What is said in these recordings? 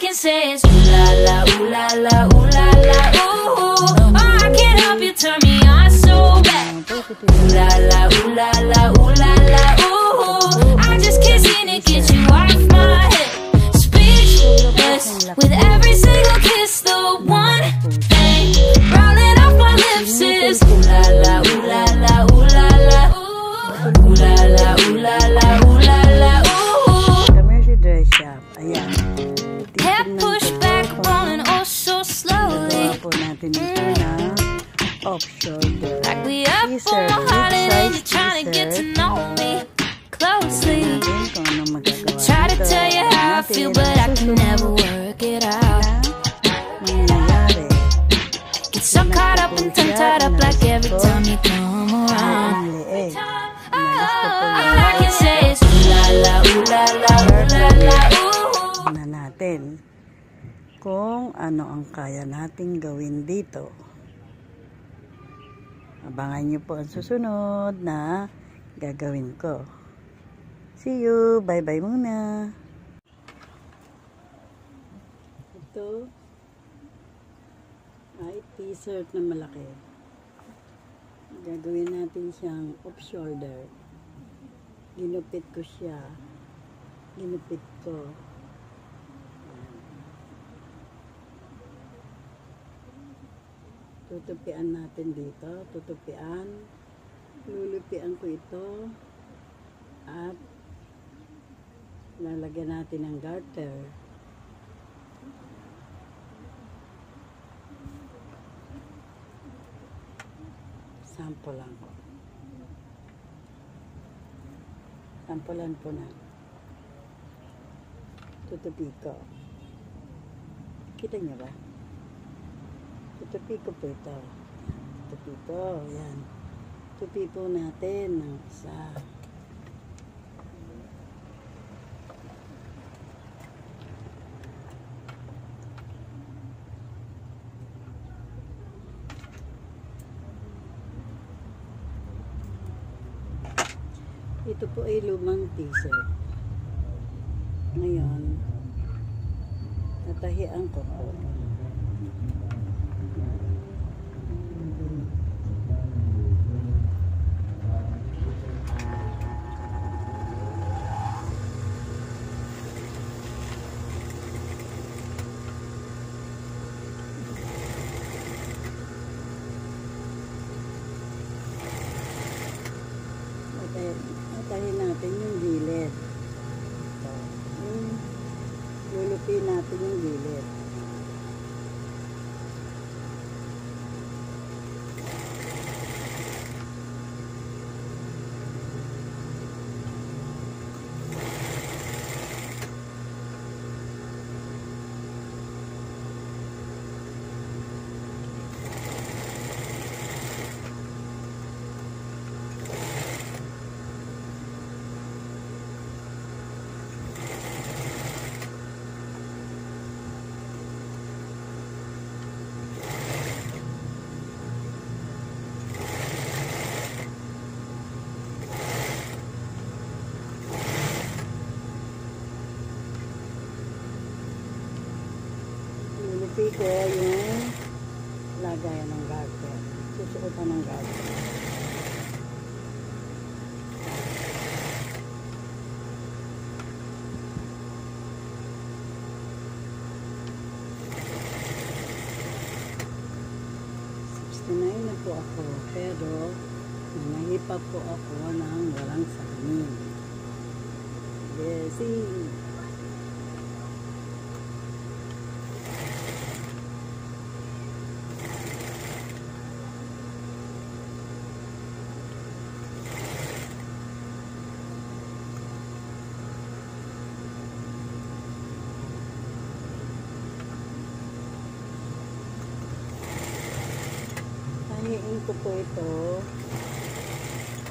can say is ooh la la, ooh la la, ooh la la, ooh. Oh, I can't help you turn me on so bad. Ooh ooh la la, ooh la la, natin ito na off shoulder. Like we up on a holiday, you're trying to get to know me closely. Natin kung ano magagawa Try to tell you how I feel, but I can never work it out. Get so caught up and tongue tied up like every time you come around. Kung ano ang kaya nating gawin dito. Abangan niyo po ang susunod na gagawin ko. See you! Bye-bye muna! Ito ay t-shirt na malaki. Gagawin natin siyang off-shoulder. Ginupit ko siya. Ginupit ko. Tutupian natin dito. Tutupian lulupian ko ito. At lalagyan natin ng garter. Sample lang sampulan po na. Tutupi ko kita niyo ba? Tutupi ko po ito. Tutupi po. Yan. Tutupi po natin ng isa. Ito po ay lumang t-shirt. Ngayon, tatahian ko po. Atay, atahin natin yung gilid. Ito. Yung lulupin natin yung gilid. Lulupi ko yung lagayan ng garter. Susuotan ng garter. Sixty-nine na po ako, pero nangahipa po ako ng walang samin. Blessing. Tahiin ko po ito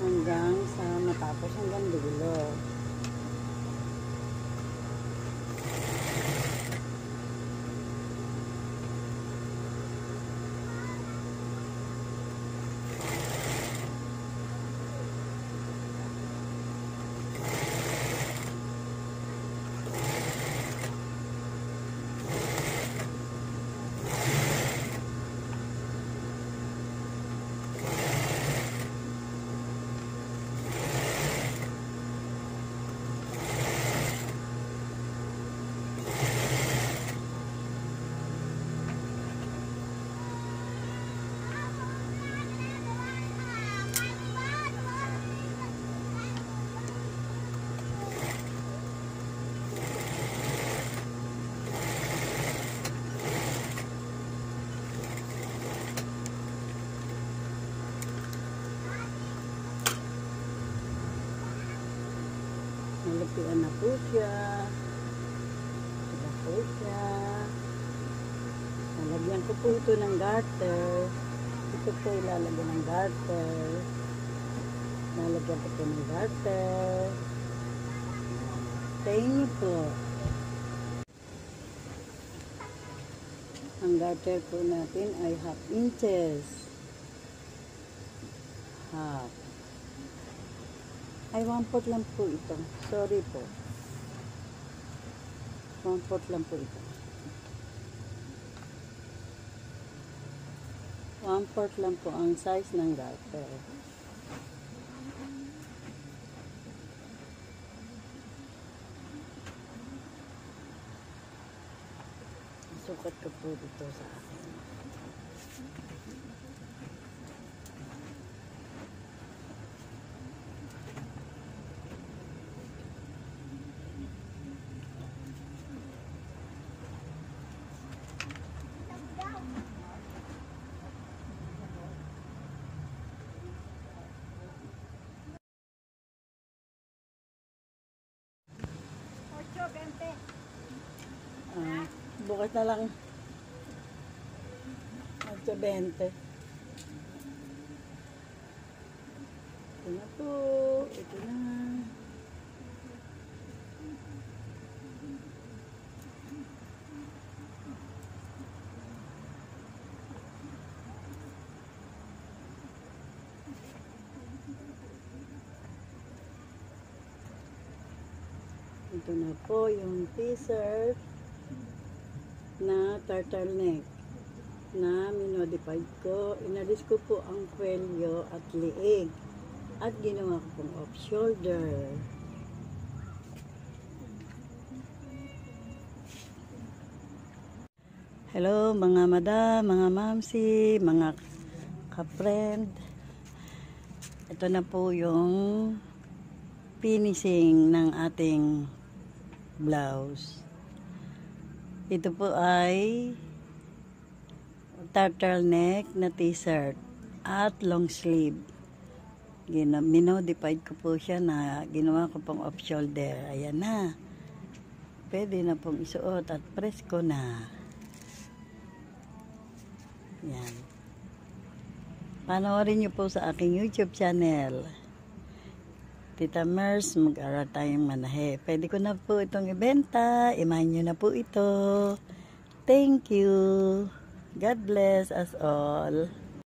hanggang sa matapos hanggang dulo. Puputian na po siya. Ito po siya. Lalagyan ko po ito ng garter. Ito po ilalagyan ng garter. Lalagyan ko po ng garter. Thank you po. Ang garter po natin ay half inches. Half. Ay, one fourth lang po ito. Sorry po. One fourth lang po ito. One fourth lang po ang size ng garter. Sukat ko po dito sa akin. Bukas na lang. 8.20. Ito na po. Ito na. Ito na po yung t-shirt na turtleneck na minodified ko. Inalis ko po ang kwelyo at liig at ginawa ko pong off shoulder. Hello mga madam, mga mamsi, mga ka-friend. Ito na po yung finishing ng ating blouse. Ito po ay turtleneck na t-shirt at long sleeve. Gina, minodified ko po siya na ginawa ko pong off shoulder. Ayan na. Pwede na pong isuot at presko na. Yan. Panoorin niyo po sa aking YouTube channel. Tita Mers, mag-aral tayong manahe. Pwede ko na po itong ibenta. Imahin nyo na po ito. Thank you. God bless us all.